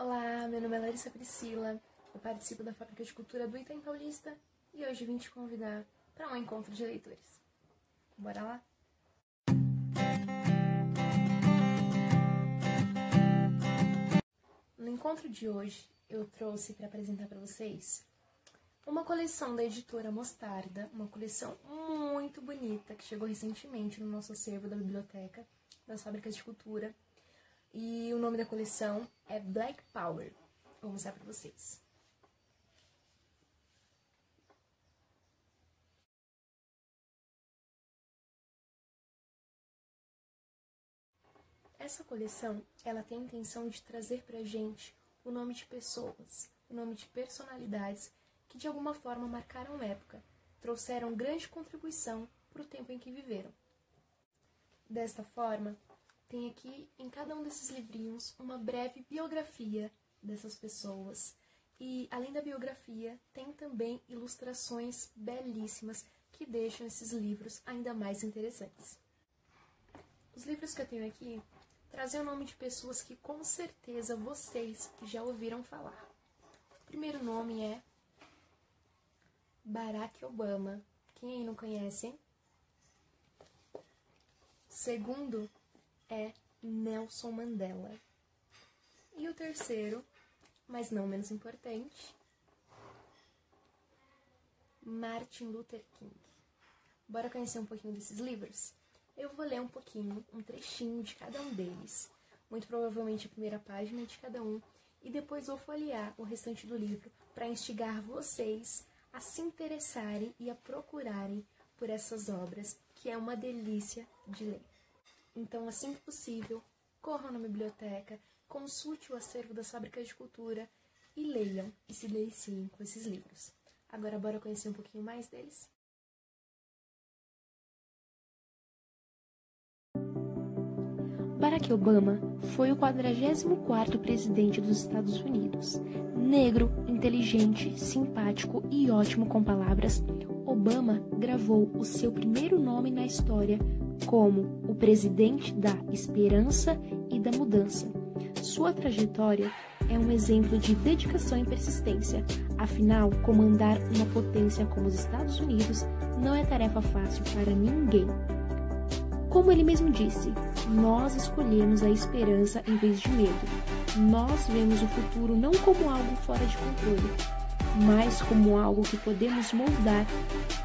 Olá, meu nome é Larissa Priscila, eu participo da Fábrica de Cultura do Itaim Paulista e hoje vim te convidar para um encontro de leitores. Bora lá? No encontro de hoje, eu trouxe para apresentar para vocês uma coleção da editora Mostarda, uma coleção muito bonita que chegou recentemente no nosso acervo da biblioteca das Fábricas de Cultura e o nome da coleção é Black Power. Vou mostrar para vocês. Essa coleção, ela tem a intenção de trazer pra gente o nome de pessoas, o nome de personalidades que de alguma forma marcaram época, trouxeram grande contribuição para o tempo em que viveram. Desta forma, tem aqui em cada um desses livrinhos uma breve biografia dessas pessoas. E além da biografia, tem também ilustrações belíssimas que deixam esses livros ainda mais interessantes. Os livros que eu tenho aqui trazem o nome de pessoas que com certeza vocês já ouviram falar. O primeiro nome é Barack Obama. Quem aí não conhece, hein? Segundo é Nelson Mandela. E o terceiro, mas não menos importante, Martin Luther King. Bora conhecer um pouquinho desses livros? Eu vou ler um pouquinho, um trechinho de cada um deles, muito provavelmente a primeira página de cada um, e depois vou folhear o restante do livro para instigar vocês a se interessarem e a procurarem por essas obras, que é uma delícia de ler. Então, assim que possível, corram na biblioteca, consulte o acervo das fábricas de cultura e leiam e se deliciem com esses livros. Agora, bora conhecer um pouquinho mais deles? Barack Obama foi o 44º presidente dos Estados Unidos. Negro, inteligente, simpático e ótimo com palavras, Obama gravou o seu primeiro nome na história como o presidente da esperança e da mudança. Sua trajetória é um exemplo de dedicação e persistência. Afinal, comandar uma potência como os Estados Unidos não é tarefa fácil para ninguém. Como ele mesmo disse, nós escolhemos a esperança em vez de medo. Nós vemos o futuro não como algo fora de controle, mas como algo que podemos moldar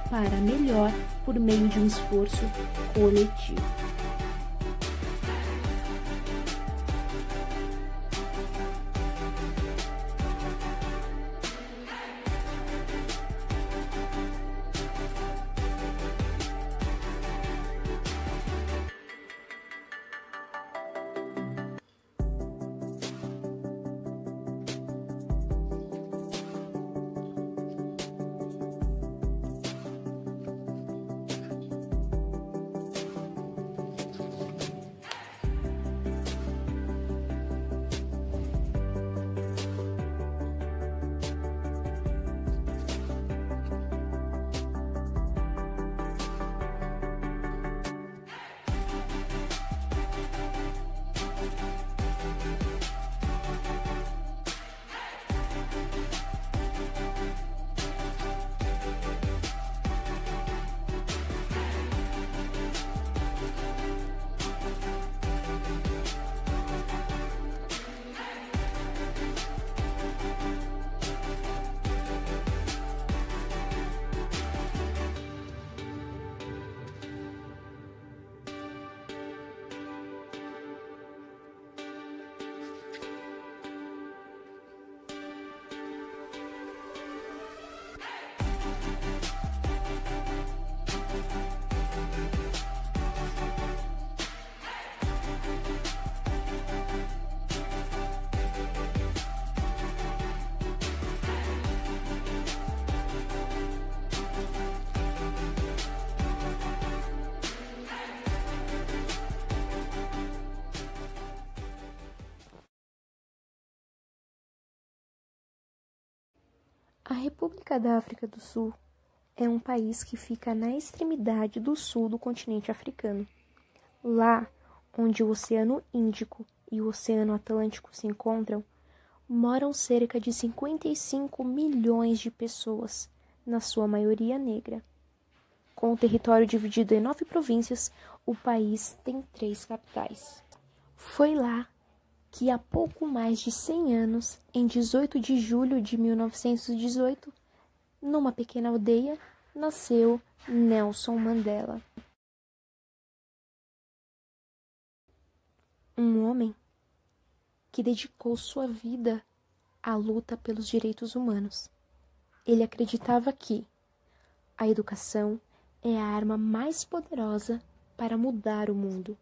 para melhor por meio de um esforço coletivo. A República da África do Sul é um país que fica na extremidade do sul do continente africano. Lá onde o Oceano Índico e o Oceano Atlântico se encontram, moram cerca de 55 milhões de pessoas, na sua maioria negra. Com o território dividido em nove províncias, o país tem três capitais. Foi lá que há pouco mais de 100 anos, em 18 de julho de 1918, numa pequena aldeia, nasceu Nelson Mandela. Um homem que dedicou sua vida à luta pelos direitos humanos. Ele acreditava que a educação é a arma mais poderosa para mudar o mundo.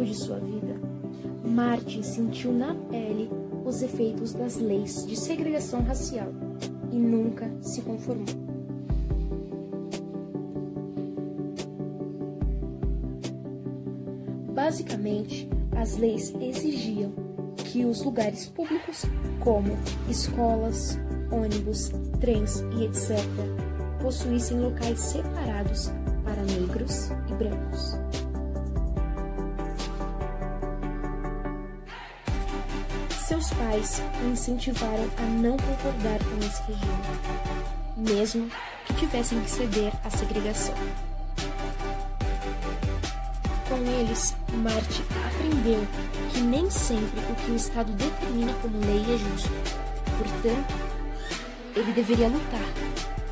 Longo de sua vida, Martin sentiu na pele os efeitos das leis de segregação racial e nunca se conformou. Basicamente, as leis exigiam que os lugares públicos, como escolas, ônibus, trens e etc., possuíssem locais separados para negros e brancos. Pais o incentivaram a não concordar com esse regime, mesmo que tivessem que ceder à segregação. Com eles, Marty aprendeu que nem sempre o que o Estado determina como lei é justo. Portanto, ele deveria lutar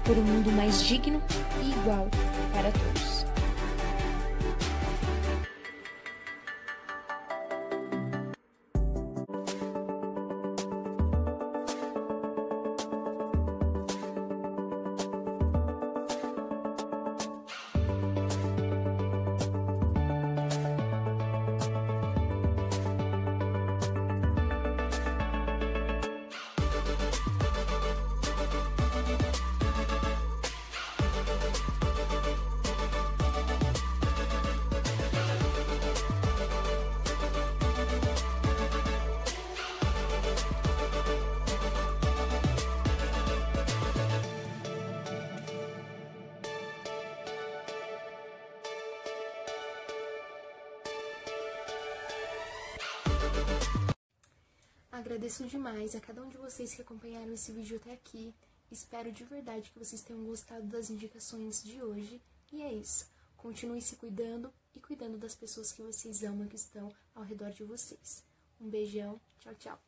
por um mundo mais digno e igual para todos. Agradeço demais a cada um de vocês que acompanharam esse vídeo até aqui. Espero de verdade que vocês tenham gostado das indicações de hoje. E é isso. Continue se cuidando e cuidando das pessoas que vocês amam que estão ao redor de vocês. Um beijão, tchau, tchau.